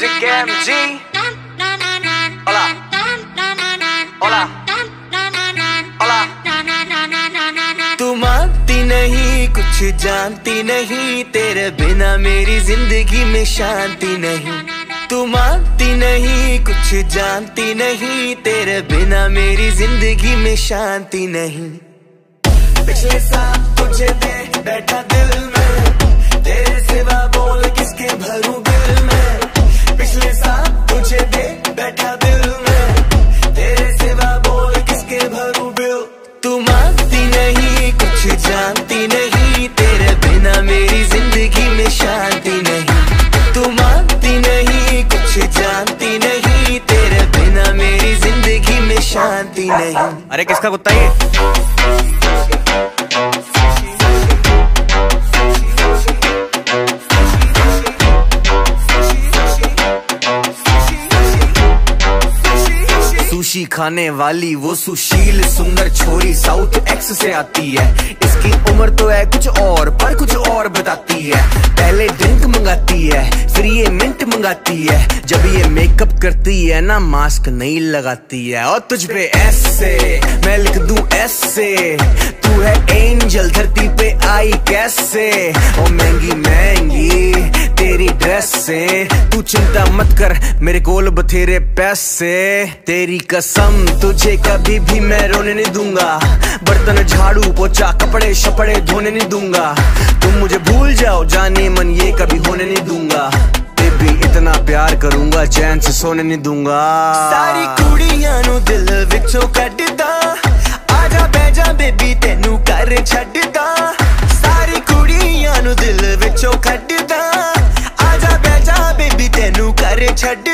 KMG. Hola. Hola. Hola. तू मानती नहीं, कुछ जानती नहीं, तेरे बिना मेरी ज़िंदगी में शांति नहीं तू मानती नहीं, कुछ जानती नहीं, तेरे बिना मेरी ज़िंदगी में शांति नहीं पिछले साल तुझे दे बैठा दिल में बैठा दिल में। तेरे सिवा बोल किसके भरू बिल? तू मानती नहीं, कुछ जानती नहीं। तेरे बिना मेरी ज़िंदगी में शांति नहीं। तू मानती नहीं, कुछ जानती नहीं। तेरे बिना मेरी ज़िंदगी में शांति नहीं। अरे किसका कुत्ता ये? सुशी खाने वाली वो सुशील सुंदर छोरी साउथ एक्स से आती है। इसकी उम्र तो है कुछ और, पर कुछ और बताती है। पहले ड्रिंक मंगाती है, फिर ये मिंट मंगाती है। जब ये मेकअप करती है ना मास्क नहीं लगाती है। और तुझ पे ऐसे मैं लिख दूँ ऐसे तू है एंजल धरती पे आई कैसे? ओ महँगी महँगी तेरी ड्रेस से। तू चिंता मत कर, मेरे कोल बथेरे पैसे। तेरी कसम, तुझे कभी भी मैं रोने नहीं दूँगा। बर्तन झाड़ू पोचा कपड़े शपड़े धोने नहीं दूँगा। तुम मुझे भूल जाओ, जाने मन ये कभी होने नहीं दूँगा। भी इतना प्यार करूँगा, चैन से सोने नहीं दूँगा। सारी कुड़िया दिल विचो कटदा आजा बैजा बेबी, तेनू कर ਛੱਡ